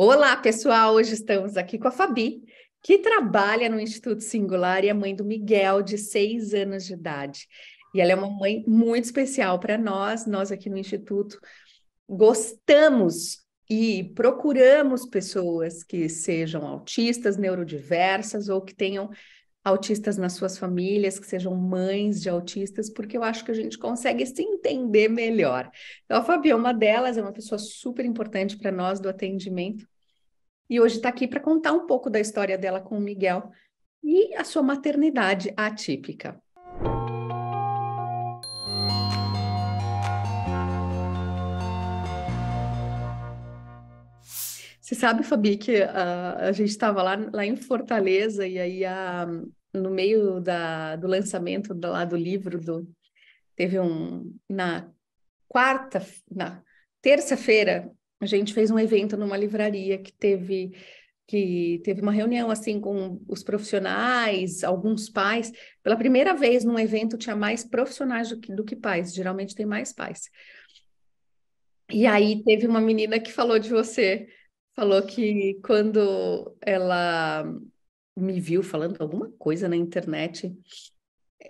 Olá, pessoal! Hoje estamos aqui com a Fabi, que trabalha no Instituto Singular e é mãe do Miguel, de seis anos de idade. E ela é uma mãe muito especial para nós, nós aqui no Instituto gostamos e procuramos pessoas que sejam autistas, neurodiversas ou que tenham autistas nas suas famílias, que sejam mães de autistas, porque eu acho que a gente consegue se entender melhor. Então, a Fabi é uma delas, é uma pessoa super importante para nós do atendimento. E hoje está aqui para contar um pouco da história dela com o Miguel e a sua maternidade atípica. Você sabe, Fabi, que uh, a gente estava lá, lá em Fortaleza e aí uh, no meio da, do lançamento do, lá do livro, do, teve um na quarta, na terça-feira, a gente fez um evento numa livraria que teve que teve uma reunião assim com os profissionais, alguns pais. Pela primeira vez num evento tinha mais profissionais do que, do que pais, geralmente tem mais pais. E aí teve uma menina que falou de você, falou que quando ela me viu falando alguma coisa na internet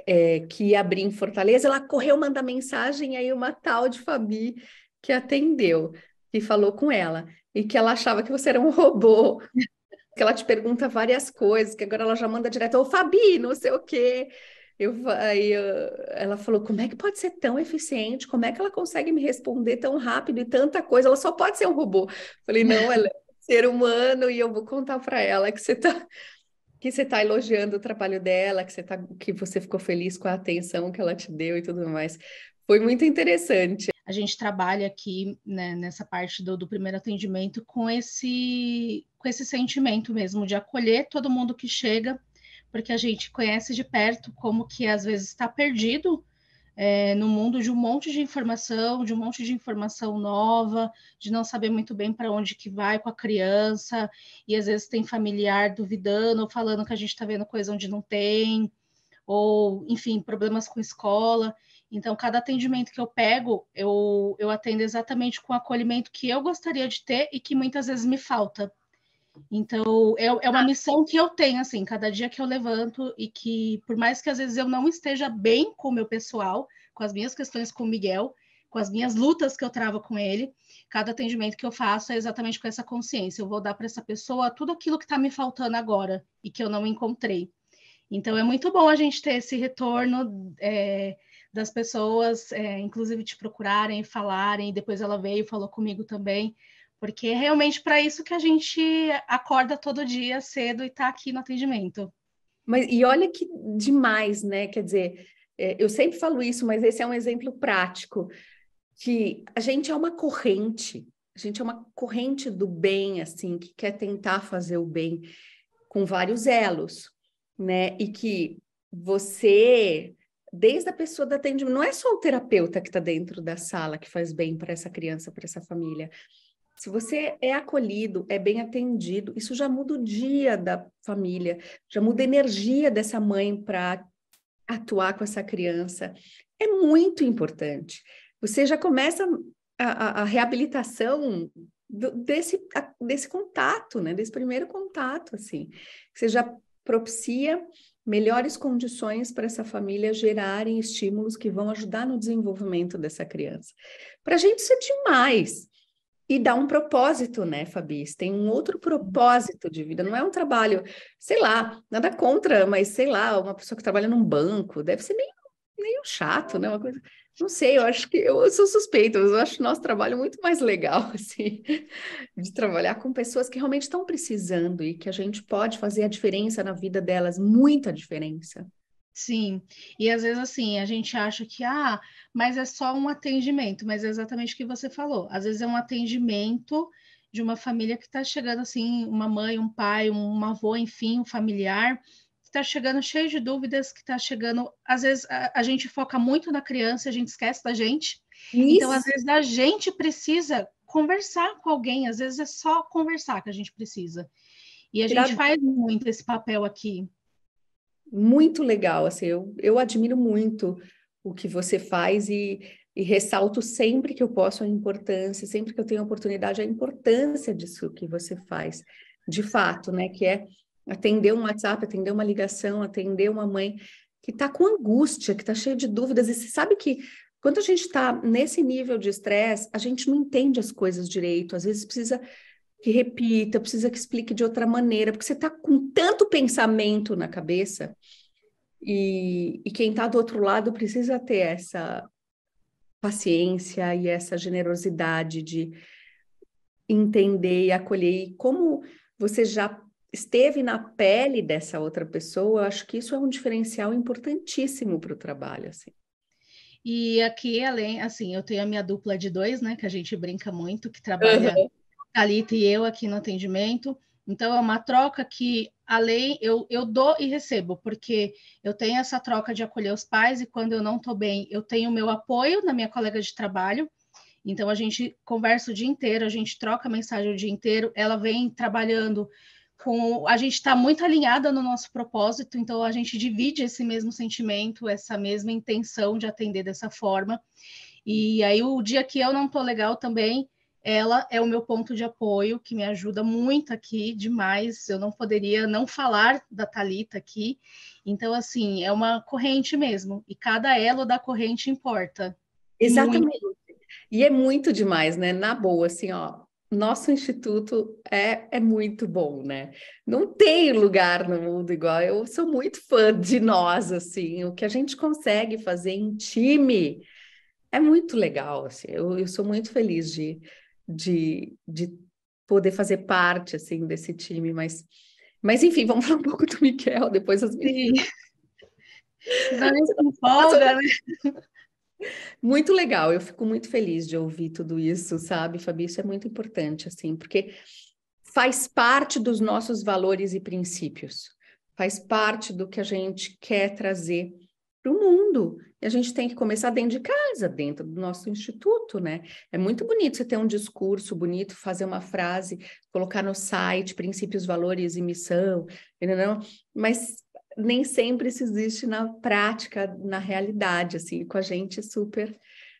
é, que ia abrir em Fortaleza, ela correu mandar mensagem, aí uma tal de Fabi que atendeu, que falou com ela, e que ela achava que você era um robô, que ela te pergunta várias coisas, que agora ela já manda direto, ô Fabi, não sei o quê. Eu, aí eu, ela falou, como é que pode ser tão eficiente? Como é que ela consegue me responder tão rápido e tanta coisa? Ela só pode ser um robô. Falei, não, ela é um ser humano e eu vou contar para ela que você está que você está elogiando o trabalho dela, que você, tá, que você ficou feliz com a atenção que ela te deu e tudo mais. Foi muito interessante. A gente trabalha aqui né, nessa parte do, do, primeiro atendimento com esse, com esse sentimento mesmo de acolher todo mundo que chega, porque a gente conhece de perto como que às vezes está perdido é, no mundo de um monte de informação, de um monte de informação nova, de não saber muito bem para onde que vai com a criança, e às vezes tem familiar duvidando ou falando que a gente está vendo coisa onde não tem, ou, enfim, problemas com escola. Então, cada atendimento que eu pego, eu, eu atendo exatamente com o acolhimento que eu gostaria de ter e que muitas vezes me falta. Então, é, é uma missão que eu tenho, assim, cada dia que eu levanto e que, por mais que às vezes eu não esteja bem com o meu pessoal, com as minhas questões com o Miguel, com as minhas lutas que eu travo com ele, cada atendimento que eu faço é exatamente com essa consciência. Eu vou dar para essa pessoa tudo aquilo que está me faltando agora e que eu não encontrei. Então, é muito bom a gente ter esse retorno é, das pessoas, é, inclusive te procurarem, falarem. Depois ela veio, falou comigo também porque é realmente para isso que a gente acorda todo dia cedo e está aqui no atendimento. Mas e olha que demais, né? Quer dizer, é, eu sempre falo isso, mas esse é um exemplo prático que a gente é uma corrente, a gente é uma corrente do bem, assim, que quer tentar fazer o bem com vários elos, né? E que você, desde a pessoa do atendimento, não é só o terapeuta que está dentro da sala que faz bem para essa criança, para essa família. Se você é acolhido, é bem atendido, isso já muda o dia da família, já muda a energia dessa mãe para atuar com essa criança. É muito importante. Você já começa a, a, a reabilitação do, desse, a, desse contato, né? Desse primeiro contato, assim. Você já propicia melhores condições para essa família gerarem estímulos que vão ajudar no desenvolvimento dessa criança. Para a gente isso é demais e dá um propósito, né, Fabi? Tem um outro propósito de vida, não é um trabalho, sei lá, nada contra, mas sei lá, uma pessoa que trabalha num banco, deve ser meio, meio chato, né? Uma coisa, não sei, eu acho que eu sou suspeita, mas eu acho nosso trabalho muito mais legal, assim, de trabalhar com pessoas que realmente estão precisando e que a gente pode fazer a diferença na vida delas, muita diferença. Sim, e às vezes assim, a gente acha que, ah, mas é só um atendimento, mas é exatamente o que você falou. Às vezes é um atendimento de uma família que está chegando assim, uma mãe, um pai, uma avó, enfim, um familiar, que está chegando cheio de dúvidas, que está chegando. Às vezes a, a, gente foca muito na criança, a gente esquece da gente. Isso. Então, às vezes, a gente precisa conversar com alguém, às vezes é só conversar que a gente precisa. E a gente faz muito esse papel aqui muito legal, assim, eu, eu admiro muito o que você faz e, e ressalto sempre que eu posso a importância, sempre que eu tenho a oportunidade, a importância disso que você faz, de fato, né? Que é atender um WhatsApp, atender uma ligação, atender uma mãe que está com angústia, que está cheia de dúvidas, e você sabe que quando a gente está nesse nível de estresse, a gente não entende as coisas direito, às vezes precisa que repita, precisa que explique de outra maneira, porque você está com tanto pensamento na cabeça, e, e quem está do outro lado precisa ter essa paciência e essa generosidade de entender e acolher. E como você já esteve na pele dessa outra pessoa, eu acho que isso é um diferencial importantíssimo para o trabalho, assim. E aqui, além, assim, eu tenho a minha dupla de dois, né, que a gente brinca muito, que trabalha uhum. Thalita e eu aqui no atendimento. Então, é uma troca que, além, eu, eu dou e recebo, porque eu tenho essa troca de acolher os pais, e quando eu não estou bem, eu tenho o meu apoio na minha colega de trabalho. Então, a gente conversa o dia inteiro, a gente troca mensagem o dia inteiro, ela vem trabalhando com a gente está muito alinhada no nosso propósito, então a gente divide esse mesmo sentimento, essa mesma intenção de atender dessa forma. E aí o dia que eu não estou legal também, ela é o meu ponto de apoio, que me ajuda muito aqui, demais. Eu não poderia não falar da Talita aqui. Então, assim, é uma corrente mesmo. E cada elo da corrente importa. Exatamente. Muito. E é muito demais, né? Na boa, assim, ó nosso instituto é, é muito bom, né? Não tem lugar no mundo igual. Eu sou muito fã de nós, assim, o que a gente consegue fazer em time é muito legal, assim. Eu, eu sou muito feliz de, de, de poder fazer parte, assim, desse time, mas, mas enfim, vamos falar um pouco do Miquel, depois as meninas... Não folga, né? Muito legal, eu fico muito feliz de ouvir tudo isso, sabe, Fabi? Isso é muito importante, assim, porque faz parte dos nossos valores e princípios, faz parte do que a gente quer trazer para o mundo. E a gente tem que começar dentro de casa, dentro do nosso instituto, né? É muito bonito você ter um discurso bonito, fazer uma frase, colocar no site princípios, valores e missão, não? mas nem sempre isso existe na prática, na realidade, assim, com a gente super,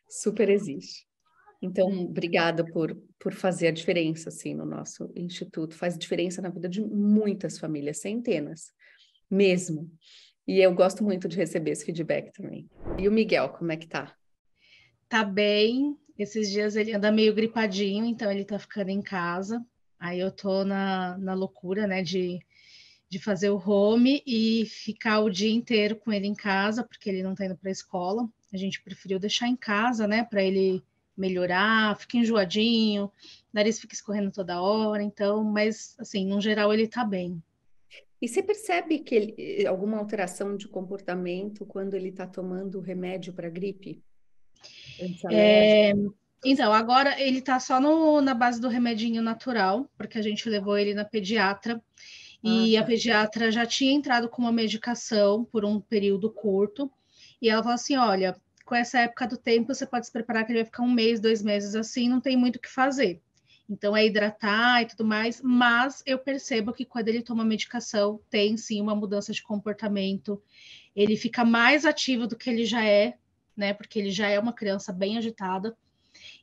super existe. Então, obrigada por, por fazer a diferença, assim, no nosso instituto. Faz diferença na vida de muitas famílias, centenas, mesmo. E eu gosto muito de receber esse feedback também. E o Miguel, como é que tá? Tá bem. Esses dias ele anda meio gripadinho, então ele tá ficando em casa. Aí eu tô na, na loucura, né, de de fazer o home e ficar o dia inteiro com ele em casa, porque ele não está indo para a escola. A gente preferiu deixar em casa, né, para ele melhorar, fica enjoadinho, nariz fica escorrendo toda hora, então, mas assim, no geral ele está bem. E você percebe que ele, alguma alteração de comportamento quando ele está tomando remédio para gripe? É, então, agora ele está só no, na base do remedinho natural, porque a gente levou ele na pediatra e ah, tá. a pediatra já tinha entrado com uma medicação por um período curto. E ela falou assim: olha, com essa época do tempo, você pode se preparar que ele vai ficar um mês, dois meses assim, não tem muito o que fazer. Então, é hidratar e tudo mais, mas eu percebo que quando ele toma medicação, tem sim uma mudança de comportamento. Ele fica mais ativo do que ele já é, né? Porque ele já é uma criança bem agitada.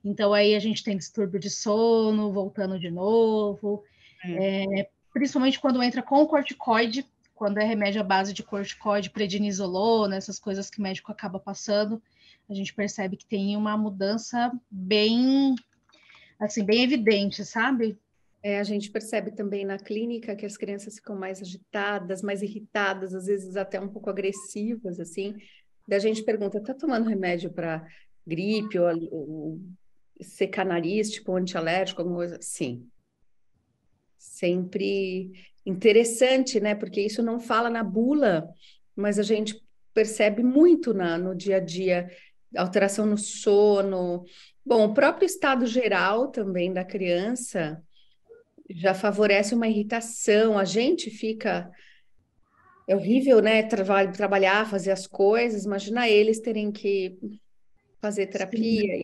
Então, aí a gente tem distúrbio de sono, voltando de novo. É. É, principalmente quando entra com corticoide, quando é remédio à base de corticoide, prednisolona, essas coisas que o médico acaba passando, a gente percebe que tem uma mudança bem, assim, bem evidente, sabe? É, a gente percebe também na clínica que as crianças ficam mais agitadas, mais irritadas, às vezes até um pouco agressivas, assim. Daí a gente pergunta, tá tomando remédio para gripe ou, ou secar nariz, tipo antialérgico, alguma coisa? Sim sempre interessante, né? Porque isso não fala na bula, mas a gente percebe muito na, no dia a dia, alteração no sono. Bom, o próprio estado geral também da criança já favorece uma irritação, a gente fica. É horrível, né? Tra trabalhar, fazer as coisas, imagina eles terem que fazer terapia. Sim.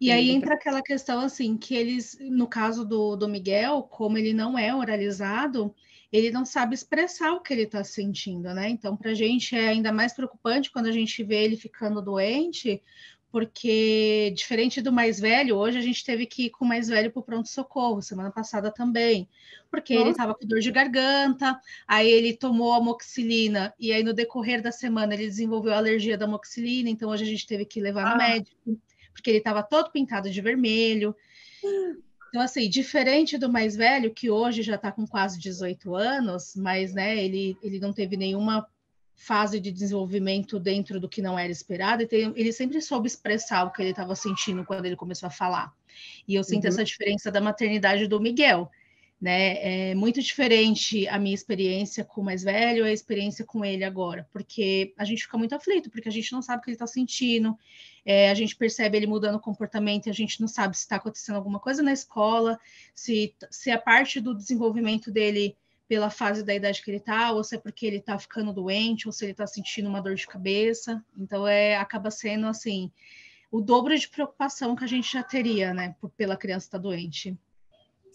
E aí entra aquela questão assim, que eles, no caso do, do Miguel, como ele não é oralizado, ele não sabe expressar o que ele está sentindo, né? Então, para a gente é ainda mais preocupante quando a gente vê ele ficando doente, porque diferente do mais velho, hoje a gente teve que ir com o mais velho para o pronto-socorro, semana passada também, porque Nossa. ele estava com dor de garganta, aí ele tomou a moxilina, e aí no decorrer da semana ele desenvolveu a alergia da moxilina, então hoje a gente teve que levar ah. no médico, porque ele estava todo pintado de vermelho. Então, assim, diferente do mais velho, que hoje já está com quase 18 anos, mas né, ele, ele não teve nenhuma fase de desenvolvimento dentro do que não era esperado, e tem, ele sempre soube expressar o que ele estava sentindo quando ele começou a falar. E eu sinto uhum. essa diferença da maternidade do Miguel. Né? É muito diferente a minha experiência com o mais velho e a experiência com ele agora, porque a gente fica muito aflito, porque a gente não sabe o que ele está sentindo, é, a gente percebe ele mudando o comportamento e a gente não sabe se está acontecendo alguma coisa na escola, se, se a parte do desenvolvimento dele pela fase da idade que ele está, ou se é porque ele está ficando doente, ou se ele está sentindo uma dor de cabeça. Então, é acaba sendo assim o dobro de preocupação que a gente já teria, né, pela criança estar tá doente.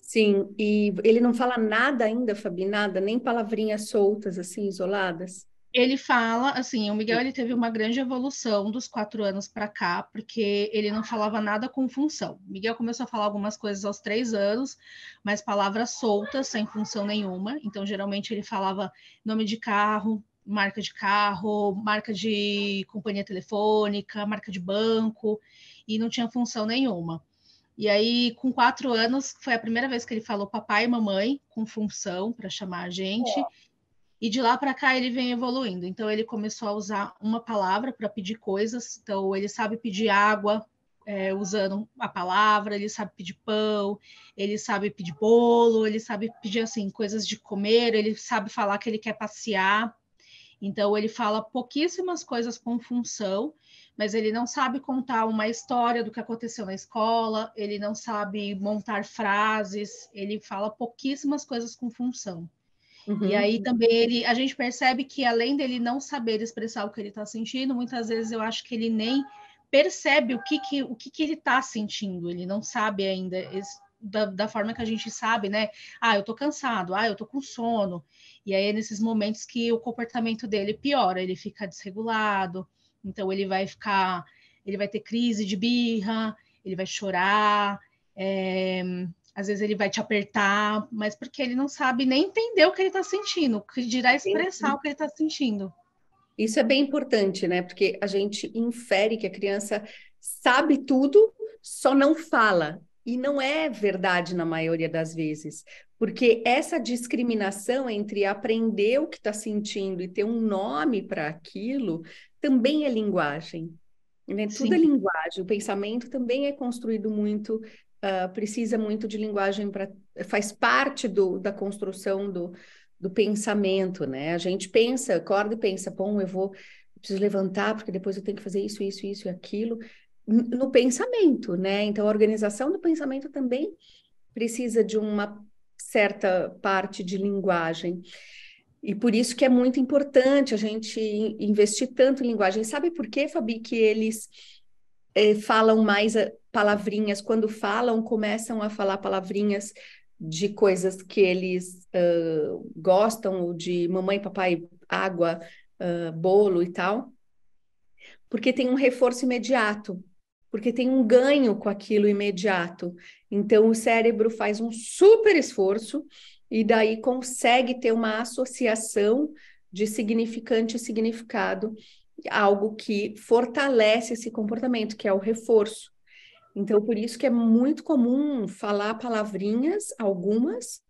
Sim, e ele não fala nada ainda, Fabi, nada, nem palavrinhas soltas, assim, isoladas? ele fala assim, o Miguel ele teve uma grande evolução dos quatro anos para cá, porque ele não falava nada com função. O Miguel começou a falar algumas coisas aos três anos, mas palavras soltas, sem função nenhuma. Então, geralmente ele falava nome de carro, marca de carro, marca de companhia telefônica, marca de banco, e não tinha função nenhuma. E aí, com quatro anos, foi a primeira vez que ele falou papai e mamãe com função para chamar a gente. E de lá para cá ele vem evoluindo. Então ele começou a usar uma palavra para pedir coisas. Então ele sabe pedir água é, usando a palavra, ele sabe pedir pão, ele sabe pedir bolo, ele sabe pedir assim coisas de comer, ele sabe falar que ele quer passear. Então ele fala pouquíssimas coisas com função, mas ele não sabe contar uma história do que aconteceu na escola, ele não sabe montar frases, ele fala pouquíssimas coisas com função. Uhum. E aí também ele, a gente percebe que além dele não saber expressar o que ele está sentindo, muitas vezes eu acho que ele nem percebe o que, que, o que, que ele está sentindo, ele não sabe ainda da, da, forma que a gente sabe, né? Ah, eu tô cansado, ah, eu tô com sono. E aí é nesses momentos que o comportamento dele piora, ele fica desregulado, então ele vai ficar, ele vai ter crise de birra, ele vai chorar, é, às vezes ele vai te apertar, mas porque ele não sabe nem entender o que ele está sentindo, que dirá expressar o que ele está sentindo. Isso é bem importante, né? Porque a gente infere que a criança sabe tudo, só não fala. E não é verdade na maioria das vezes, porque essa discriminação entre aprender o que está sentindo e ter um nome para aquilo também é linguagem. Né? Tudo é linguagem, o pensamento também é construído muito uh, precisa muito de linguagem para faz parte do, da construção do, do pensamento, né? A gente pensa, acorda e pensa, bom, eu vou preciso levantar porque depois eu tenho que fazer isso, isso, isso e aquilo no pensamento, né? Então a organização do pensamento também precisa de uma certa parte de linguagem. E por isso que é muito importante a gente investir tanto em linguagem. Sabe por quê, Fabi, que eles eh, falam mais palavrinhas, quando falam, começam a falar palavrinhas de coisas que eles uh, gostam, de mamãe, papai, água, uh, bolo e tal, porque tem um reforço imediato, porque tem um ganho com aquilo imediato. Então, o cérebro faz um super esforço e daí consegue ter uma associação de significante e significado, algo que fortalece esse comportamento, que é o reforço. Então, por isso que é muito comum falar palavrinhas, algumas,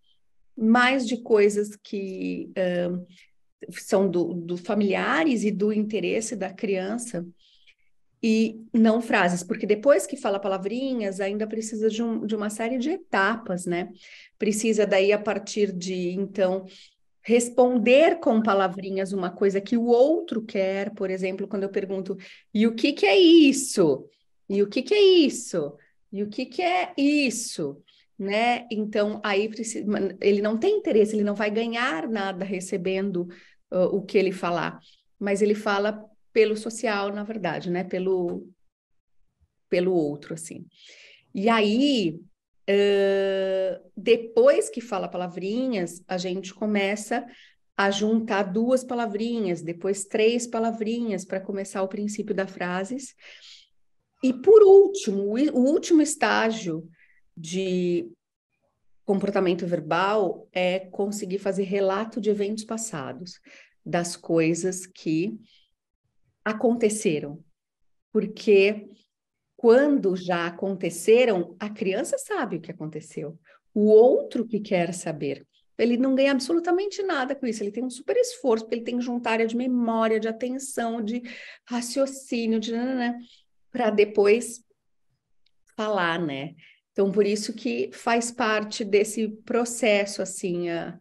mais de coisas que uh, são do, do familiares e do interesse da criança, e não frases, porque depois que fala palavrinhas, ainda precisa de, um, de uma série de etapas, né? Precisa daí, a partir de, então, responder com palavrinhas uma coisa que o outro quer, por exemplo, quando eu pergunto, e o que que é isso? E o que, que é isso? E o que, que é isso? Né? Então, aí precisa, ele não tem interesse, ele não vai ganhar nada recebendo uh, o que ele falar, mas ele fala pelo social, na verdade, né? Pelo, pelo outro, assim. E aí, uh, depois que fala palavrinhas, a gente começa a juntar duas palavrinhas, depois três palavrinhas para começar o princípio da frases. e por último, o último estágio de comportamento verbal é conseguir fazer relato de eventos passados, das coisas que aconteceram. Porque quando já aconteceram, a criança sabe o que aconteceu. O outro que quer saber. Ele não ganha absolutamente nada com isso, ele tem um super esforço, porque ele tem que juntar área de memória, de atenção, de raciocínio, de para depois falar, né? Então, por isso que faz parte desse processo, assim, a,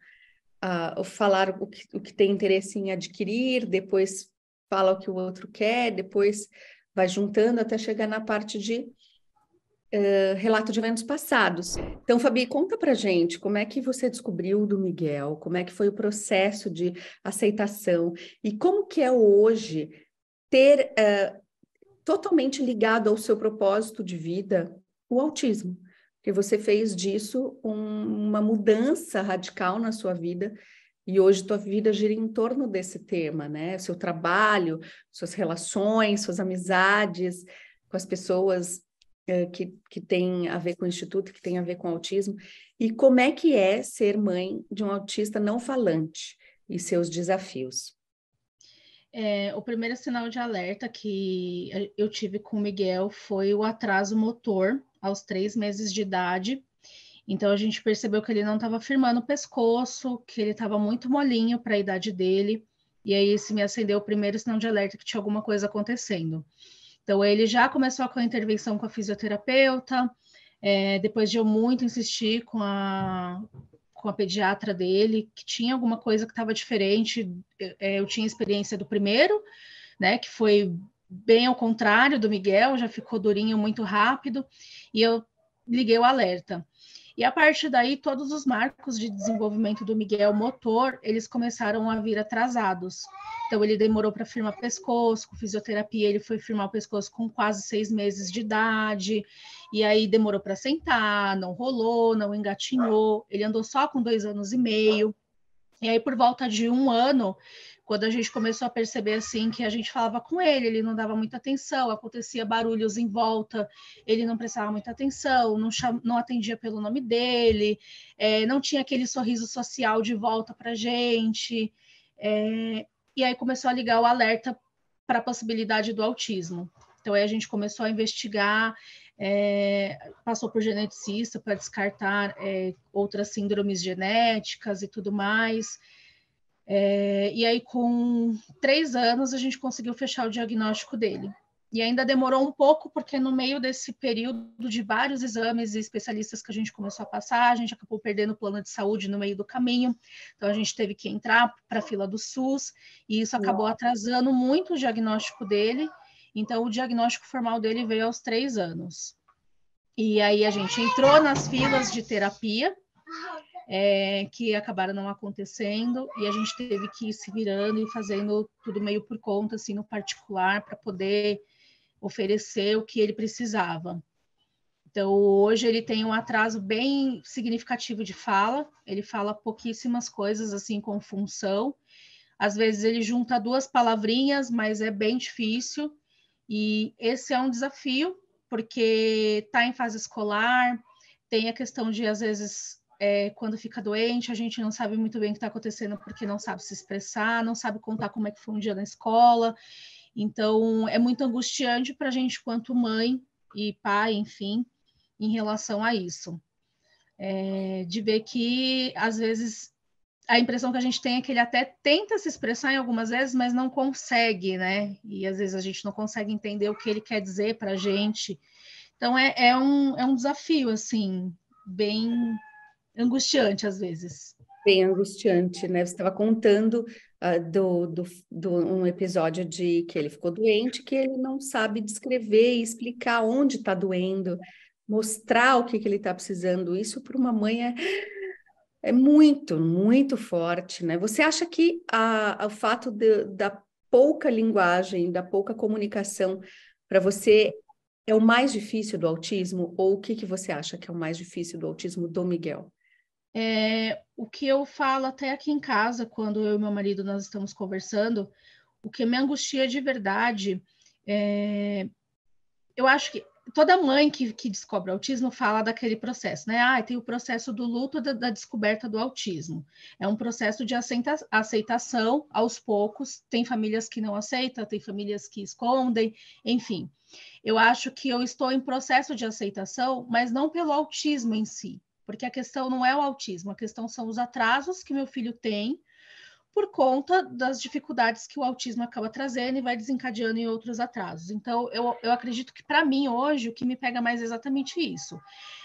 a, falar o que, o que tem interesse em adquirir, depois fala o que o outro quer, depois vai juntando até chegar na parte de uh, relato de eventos passados. Então, Fabi, conta pra gente como é que você descobriu do Miguel, como é que foi o processo de aceitação e como que é hoje ter uh, totalmente ligado ao seu propósito de vida o autismo, porque você fez disso um, uma mudança radical na sua vida e hoje tua vida gira em torno desse tema, né? Seu trabalho, suas relações, suas amizades com as pessoas eh, que, que têm a ver com o Instituto, que tem a ver com autismo. E como é que é ser mãe de um autista não falante e seus desafios? É, o primeiro sinal de alerta que eu tive com o Miguel foi o atraso motor aos três meses de idade. Então a gente percebeu que ele não estava firmando o pescoço, que ele estava muito molinho para a idade dele. E aí esse me acendeu o primeiro sinal de alerta que tinha alguma coisa acontecendo. Então ele já começou com a intervenção com a fisioterapeuta. É, depois de eu muito insistir com a, com a pediatra dele, que tinha alguma coisa que estava diferente. É, eu tinha experiência do primeiro, né, que foi bem ao contrário do Miguel, já ficou durinho muito rápido, e eu liguei o alerta. E a partir daí, todos os marcos de desenvolvimento do Miguel motor, eles começaram a vir atrasados. Então, ele demorou para firmar pescoço, com fisioterapia, ele foi firmar o pescoço com quase seis meses de idade, e aí demorou para sentar, não rolou, não engatinhou, ele andou só com dois anos e meio. E aí, por volta de um ano, quando a gente começou a perceber assim que a gente falava com ele, ele não dava muita atenção, acontecia barulhos em volta, ele não prestava muita atenção, não, cham... não atendia pelo nome dele, é, não tinha aquele sorriso social de volta para gente, é, e aí começou a ligar o alerta para a possibilidade do autismo. Então aí a gente começou a investigar, é, passou por geneticista para descartar é, outras síndromes genéticas e tudo mais. É, e aí, com três anos, a gente conseguiu fechar o diagnóstico dele. E ainda demorou um pouco, porque no meio desse período de vários exames e especialistas que a gente começou a passar, a gente acabou perdendo o plano de saúde no meio do caminho. Então, a gente teve que entrar para a fila do SUS, e isso acabou atrasando muito o diagnóstico dele. Então, o diagnóstico formal dele veio aos três anos. E aí, a gente entrou nas filas de terapia, é, que acabaram não acontecendo e a gente teve que ir se virando e fazendo tudo meio por conta, assim, no particular, para poder oferecer o que ele precisava. Então, hoje ele tem um atraso bem significativo de fala, ele fala pouquíssimas coisas, assim, com função. Às vezes ele junta duas palavrinhas, mas é bem difícil. E esse é um desafio, porque está em fase escolar, tem a questão de, às vezes, é, quando fica doente, a gente não sabe muito bem o que está acontecendo porque não sabe se expressar, não sabe contar como é que foi um dia na escola. Então, é muito angustiante para a gente, quanto mãe e pai, enfim, em relação a isso. É, de ver que, às vezes, a impressão que a gente tem é que ele até tenta se expressar em algumas vezes, mas não consegue, né? E às vezes a gente não consegue entender o que ele quer dizer para a gente. Então, é, é, um, é um desafio, assim, bem angustiante às vezes. Bem angustiante, né? Você estava contando uh, do, do, do, um episódio de que ele ficou doente, que ele não sabe descrever e explicar onde está doendo, mostrar o que, que ele está precisando. Isso para uma mãe é, é muito, muito forte, né? Você acha que a, o fato de, da pouca linguagem, da pouca comunicação, para você é o mais difícil do autismo? Ou o que, que você acha que é o mais difícil do autismo do Miguel? É, o que eu falo até aqui em casa, quando eu e meu marido nós estamos conversando, o que me angustia de verdade é, eu acho que toda mãe que, que descobre autismo fala daquele processo, né? Ah, tem o processo do luto da, da descoberta do autismo. É um processo de aceita, aceitação aos poucos. Tem famílias que não aceitam, tem famílias que escondem, enfim. Eu acho que eu estou em processo de aceitação, mas não pelo autismo em si, porque a questão não é o autismo, a questão são os atrasos que meu filho tem por conta das dificuldades que o autismo acaba trazendo e vai desencadeando em outros atrasos. Então, eu, eu acredito que, para mim, hoje, o que me pega mais é exatamente isso: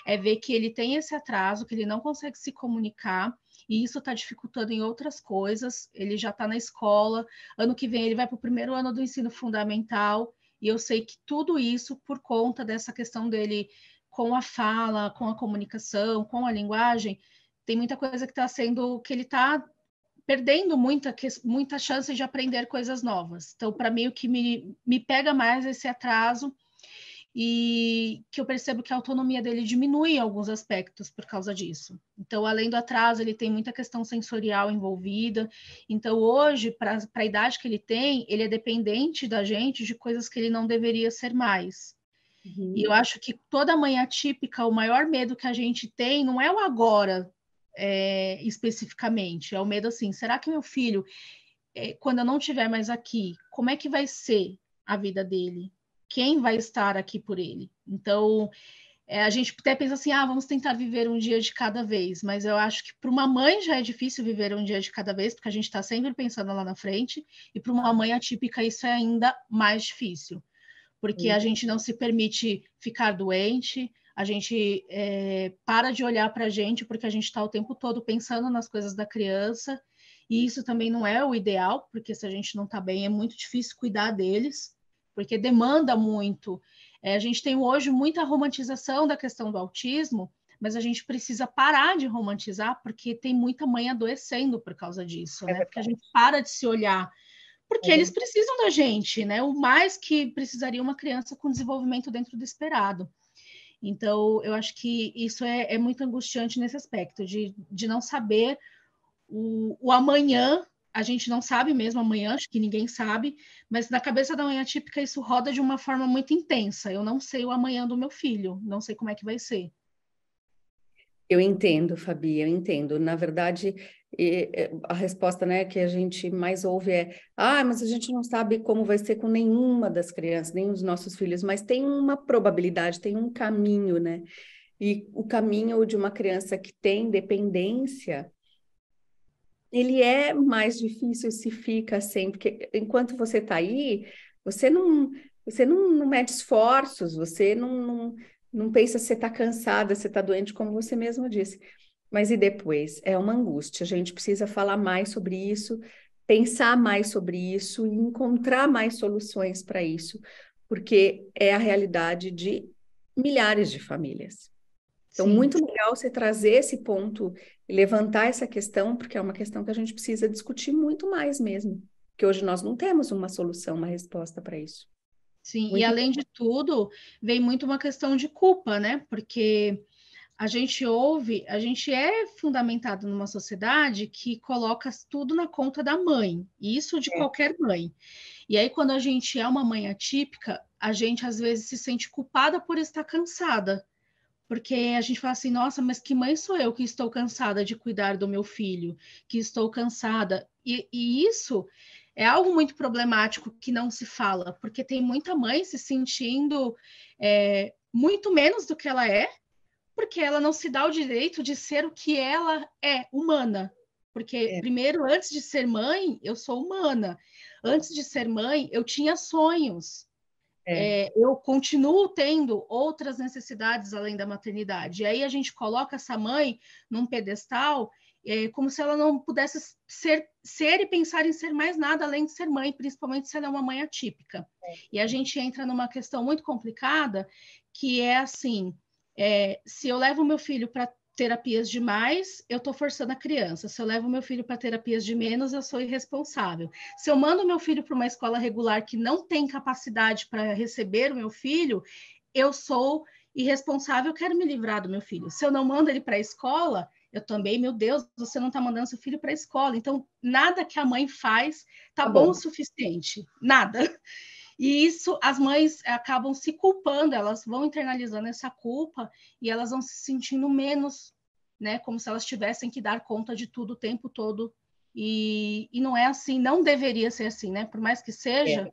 é ver que ele tem esse atraso, que ele não consegue se comunicar, e isso está dificultando em outras coisas. Ele já está na escola, ano que vem ele vai para o primeiro ano do ensino fundamental, e eu sei que tudo isso, por conta dessa questão dele com a fala, com a comunicação, com a linguagem, tem muita coisa que está sendo que ele está perdendo muita, muita chance de aprender coisas novas. Então, para mim, o que me, me pega mais é esse atraso e que eu percebo que a autonomia dele diminui em alguns aspectos por causa disso. Então, além do atraso, ele tem muita questão sensorial envolvida. Então, hoje, para a idade que ele tem, ele é dependente da gente de coisas que ele não deveria ser mais. Uhum. E eu acho que toda mãe atípica, o maior medo que a gente tem não é o agora, é, especificamente. É o medo assim: será que meu filho, é, quando eu não estiver mais aqui, como é que vai ser a vida dele? Quem vai estar aqui por ele? Então, é, a gente até pensa assim: ah, vamos tentar viver um dia de cada vez. Mas eu acho que para uma mãe já é difícil viver um dia de cada vez, porque a gente está sempre pensando lá na frente, e para uma mãe atípica isso é ainda mais difícil. Porque a gente não se permite ficar doente, a gente é, para de olhar para a gente porque a gente está o tempo todo pensando nas coisas da criança, e isso também não é o ideal, porque se a gente não está bem, é muito difícil cuidar deles, porque demanda muito. É, a gente tem hoje muita romantização da questão do autismo, mas a gente precisa parar de romantizar, porque tem muita mãe adoecendo por causa disso, é né? Porque a gente para de se olhar porque é. eles precisam da gente, né? O mais que precisaria uma criança com desenvolvimento dentro do esperado. Então, eu acho que isso é, é muito angustiante nesse aspecto, de, de não saber o, o amanhã, a gente não sabe mesmo amanhã, acho que ninguém sabe, mas na cabeça da manhã típica isso roda de uma forma muito intensa. Eu não sei o amanhã do meu filho, não sei como é que vai ser. Eu entendo, Fabi, eu entendo. Na verdade, a resposta né, que a gente mais ouve é: ah, mas a gente não sabe como vai ser com nenhuma das crianças, nem os nossos filhos, mas tem uma probabilidade, tem um caminho, né? E o caminho de uma criança que tem dependência, ele é mais difícil se fica assim, porque enquanto você está aí, você não, você não, não mede esforços, você não, não não pensa se está cansada, se está doente, como você mesmo disse. Mas e depois? É uma angústia. A gente precisa falar mais sobre isso, pensar mais sobre isso e encontrar mais soluções para isso, porque é a realidade de milhares de famílias. Então, Sim. muito legal você trazer esse ponto e levantar essa questão, porque é uma questão que a gente precisa discutir muito mais mesmo, que hoje nós não temos uma solução, uma resposta para isso. Sim, muito e além de tudo, vem muito uma questão de culpa, né? Porque a gente ouve, a gente é fundamentado numa sociedade que coloca tudo na conta da mãe, isso de é. qualquer mãe. E aí, quando a gente é uma mãe atípica, a gente às vezes se sente culpada por estar cansada. Porque a gente fala assim, nossa, mas que mãe sou eu que estou cansada de cuidar do meu filho, que estou cansada. E, e isso é algo muito problemático que não se fala, porque tem muita mãe se sentindo é, muito menos do que ela é, porque ela não se dá o direito de ser o que ela é, humana. Porque, é. primeiro, antes de ser mãe, eu sou humana. Antes de ser mãe, eu tinha sonhos. É. É, eu continuo tendo outras necessidades além da maternidade. E aí a gente coloca essa mãe num pedestal é, como se ela não pudesse ser, ser e pensar em ser mais nada além de ser mãe, principalmente se ela é uma mãe atípica. É. E a gente entra numa questão muito complicada, que é assim: é, se eu levo meu filho para terapias de mais, eu estou forçando a criança. Se eu levo meu filho para terapias de menos, eu sou irresponsável. Se eu mando meu filho para uma escola regular que não tem capacidade para receber o meu filho, eu sou irresponsável, quero me livrar do meu filho. Se eu não mando ele para a escola, eu também, meu Deus, você não está mandando seu filho para a escola. Então, nada que a mãe faz tá, tá bom. bom o suficiente. Nada. E isso as mães acabam se culpando, elas vão internalizando essa culpa e elas vão se sentindo menos, né? Como se elas tivessem que dar conta de tudo o tempo todo. E, e não é assim, não deveria ser assim, né? Por mais que seja, é.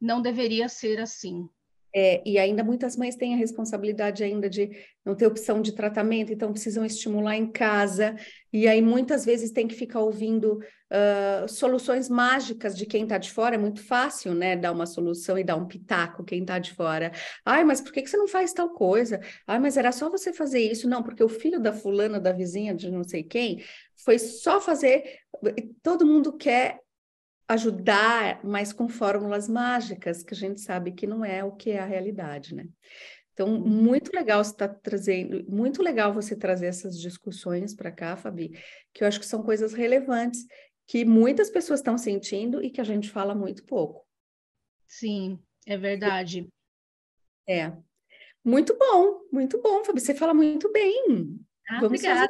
não deveria ser assim. É, e ainda muitas mães têm a responsabilidade ainda de não ter opção de tratamento, então precisam estimular em casa, e aí muitas vezes tem que ficar ouvindo uh, soluções mágicas de quem está de fora, é muito fácil, né, dar uma solução e dar um pitaco quem está de fora. Ai, mas por que, que você não faz tal coisa? Ai, mas era só você fazer isso. Não, porque o filho da fulana, da vizinha, de não sei quem, foi só fazer... Todo mundo quer ajudar, mas com fórmulas mágicas, que a gente sabe que não é o que é a realidade, né? Então, uhum. muito legal você estar tá trazendo, muito legal você trazer essas discussões para cá, Fabi, que eu acho que são coisas relevantes que muitas pessoas estão sentindo e que a gente fala muito pouco. Sim, é verdade. É. Muito bom, muito bom, Fabi. Você fala muito bem. Ah, Vamos obrigada.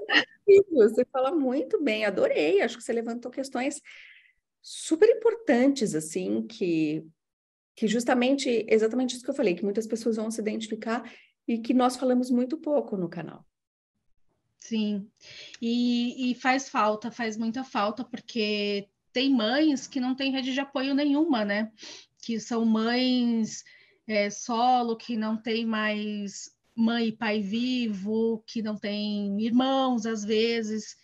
Você fala muito bem, adorei. Acho que você levantou questões super importantes, assim, que, que justamente, exatamente isso que eu falei, que muitas pessoas vão se identificar e que nós falamos muito pouco no canal. Sim, e, e faz falta, faz muita falta, porque tem mães que não têm rede de apoio nenhuma, né? Que são mães é, solo, que não tem mais mãe e pai vivo, que não tem irmãos às vezes,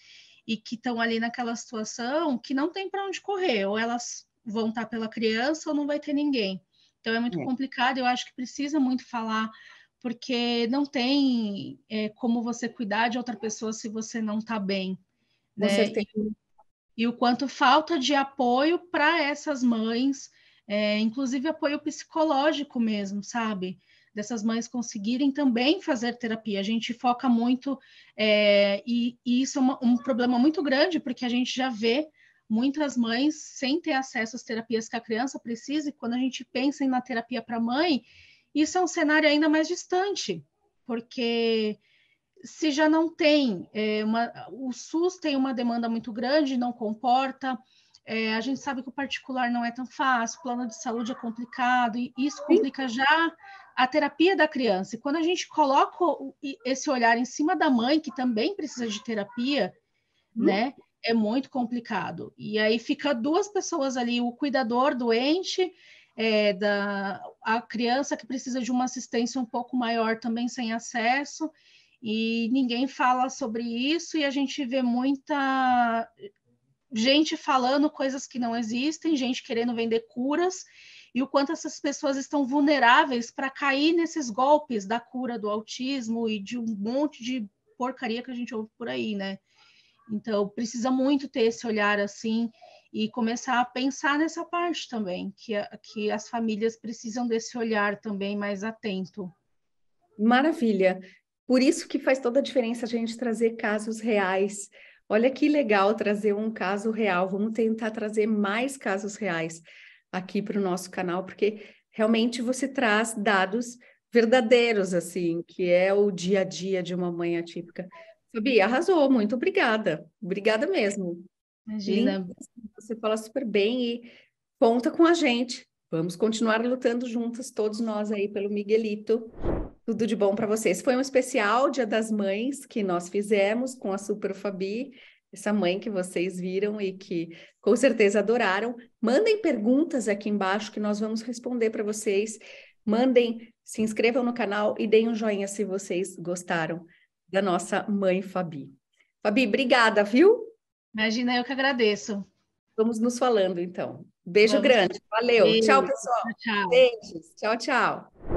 e que estão ali naquela situação que não tem para onde correr, ou elas vão estar tá pela criança ou não vai ter ninguém. Então é muito é. complicado, eu acho que precisa muito falar, porque não tem é, como você cuidar de outra pessoa se você não está bem. Com né? certeza. E, e, o quanto falta de apoio para essas mães, é, inclusive apoio psicológico mesmo, sabe? Dessas mães conseguirem também fazer terapia. A gente foca muito, é, e, e, isso é uma, um problema muito grande, porque a gente já vê muitas mães sem ter acesso às terapias que a criança precisa, e quando a gente pensa em na terapia para mãe, isso é um cenário ainda mais distante, porque se já não tem, é, uma, o SUS tem uma demanda muito grande, não comporta, é, a gente sabe que o particular não é tão fácil, o plano de saúde é complicado, e isso complica já a terapia da criança. E quando a gente coloca esse olhar em cima da mãe, que também precisa de terapia, hum. né? É muito complicado. E aí fica duas pessoas ali, o cuidador doente, é, da, a criança que precisa de uma assistência um pouco maior também sem acesso, e ninguém fala sobre isso, e a gente vê muita gente falando coisas que não existem, gente querendo vender curas, e o quanto essas pessoas estão vulneráveis para cair nesses golpes da cura do autismo e de um monte de porcaria que a gente ouve por aí, né? Então, precisa muito ter esse olhar assim e começar a pensar nessa parte também, que, que as famílias precisam desse olhar também mais atento. Maravilha. Por isso que faz toda a diferença a gente trazer casos reais. Olha que legal trazer um caso real. Vamos tentar trazer mais casos reais aqui para o nosso canal, porque realmente você traz dados verdadeiros, assim, que é o dia a dia de uma mãe atípica. Fabi, arrasou, muito obrigada. Obrigada mesmo. Imagina. Lindo, você fala super bem e conta com a gente. Vamos continuar lutando juntas, todos nós aí pelo Miguelito. Tudo de bom para vocês. Foi um especial Dia das Mães que nós fizemos com a Super Fabi essa mãe que vocês viram e que com certeza adoraram. Mandem perguntas aqui embaixo que nós vamos responder para vocês. Mandem, se inscrevam no canal e deem um joinha se vocês gostaram da nossa mãe Fabi. Fabi, obrigada, viu? Imagina, eu que agradeço. Vamos nos falando então. Beijo Vamos. grande. Valeu. Beijo. Tchau, pessoal. Tchau. Beijos. Tchau, tchau.